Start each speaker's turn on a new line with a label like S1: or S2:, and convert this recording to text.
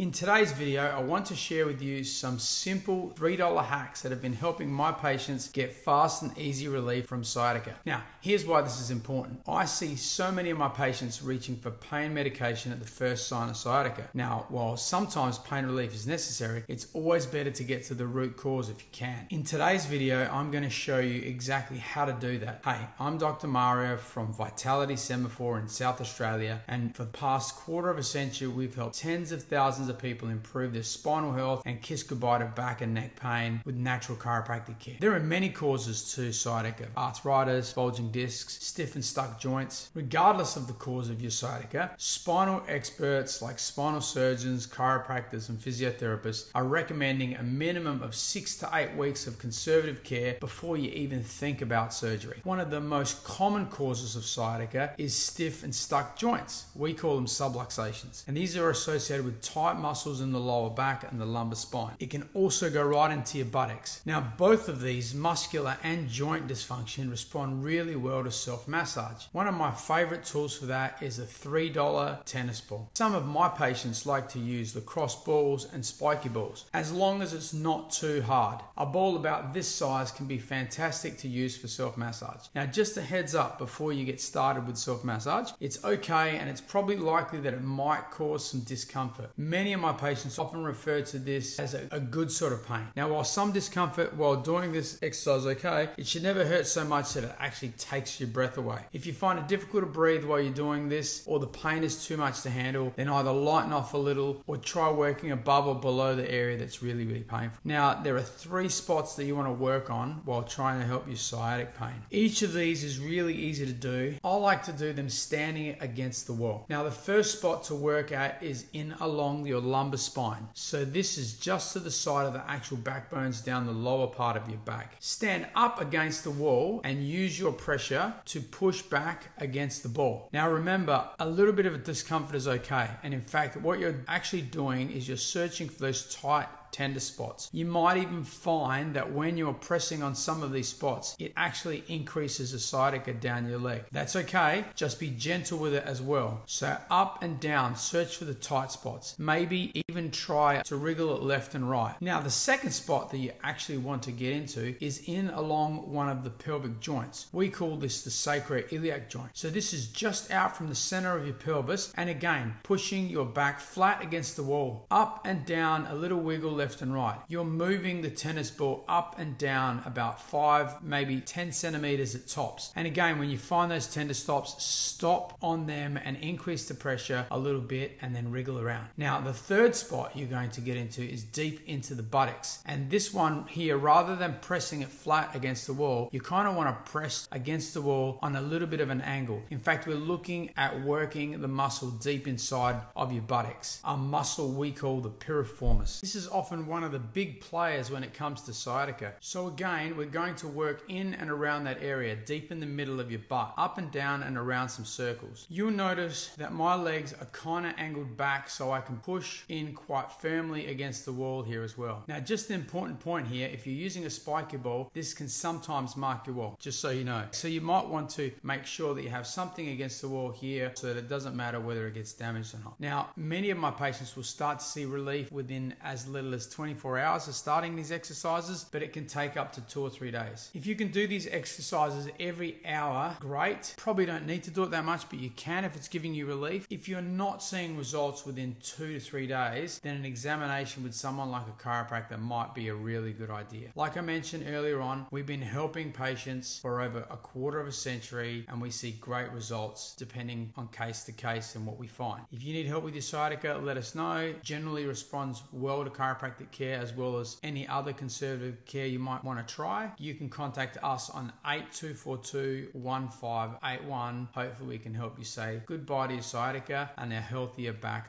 S1: In today's video, I want to share with you some simple $3 hacks that have been helping my patients get fast and easy relief from sciatica. Now, here's why this is important. I see so many of my patients reaching for pain medication at the first sign of sciatica. Now, while sometimes pain relief is necessary, it's always better to get to the root cause if you can. In today's video, I'm going to show you exactly how to do that. Hey, I'm Dr. Mario from Vitality Semaphore in South Australia, and for the past quarter of a century, we've helped tens of thousands of people improve their spinal health and kiss goodbye to back and neck pain with natural chiropractic care. There are many causes to sciatica arthritis, bulging discs, stiff and stuck joints. Regardless of the cause of your sciatica, spinal experts like spinal surgeons, chiropractors, and physiotherapists are recommending a minimum of six to eight weeks of conservative care before you even think about surgery. One of the most common causes of sciatica is stiff and stuck joints. We call them subluxations, and these are associated with tight muscles in the lower back and the lumbar spine. It can also go right into your buttocks. Now, both of these, muscular and joint dysfunction, respond really well to self massage. One of my favorite tools for that is a $3 tennis ball. Some of my patients like to use lacrosse balls and spiky balls, as long as it's not too hard. A ball about this size can be fantastic to use for self massage. Now, just a heads up before you get started with self massage, it's okay and it's probably likely that it might cause some discomfort. Many of my patients often refer to this as a, a good sort of pain. Now, while some discomfort while doing this exercise is okay, it should never hurt so much that it actually takes your breath away. If you find it difficult to breathe while you're doing this or the pain is too much to handle, then either lighten off a little or try working above or below the area that's really, really painful. Now, there are three spots that you want to work on while trying to help your sciatic pain. Each of these is really easy to do. I like to do them standing against the wall. Now, the first spot to work at is in along your lumbar spine. So this is just to the side of the actual backbones down the lower part of your back. Stand up against the wall and use your pressure to push back against the ball. Now remember, a little bit of a discomfort is okay. And in fact, what you're actually doing is you're searching for those tight tender spots. You might even find that when you're pressing on some of these spots, it actually increases the sciatica down your leg. That's okay, just be gentle with it as well. So up and down, search for the tight spots. Maybe even try to wriggle it left and right. Now, the second spot that you actually want to get into is in along one of the pelvic joints. We call this the sacroiliac joint. So this is just out from the center of your pelvis and again, pushing your back flat against the wall, up and down, a little wiggle left and right. You're moving the tennis ball up and down about five, maybe 10 centimeters at tops. And again, when you find those tender stops, stop on them and increase the pressure a little bit and then wriggle around. Now, the third spot you're going to get into is deep into the buttocks. And this one here, rather than pressing it flat against the wall, you kind of want to press against the wall on a little bit of an angle. In fact, we're looking at working the muscle deep inside of your buttocks, a muscle we call the piriformis. This is often one of the big players when it comes to sciatica. So again, we're going to work in and around that area, deep in the middle of your butt, up and down and around some circles. You'll notice that my legs are kind of angled back so I can push in quite firmly against the wall here as well. Now, just an important point here, if you're using a spiky ball, this can sometimes mark your wall, just so you know. So you might want to make sure that you have something against the wall here so that it doesn't matter whether it gets damaged or not. Now, many of my patients will start to see relief within as little as 24 hours of starting these exercises, but it can take up to two or three days. If you can do these exercises every hour, great. Probably don't need to do it that much, but you can if it's giving you relief. If you're not seeing results within two to three days, then an examination with someone like a chiropractor might be a really good idea. Like I mentioned earlier on, we've been helping patients for over a quarter of a century and we see great results depending on case to case and what we find. If you need help with your sciatica, let us know. Generally responds well to chiropractic care as well as any other conservative care you might want to try. You can contact us on 8242 1581. Hopefully, we can help you say goodbye to your sciatica and a healthier back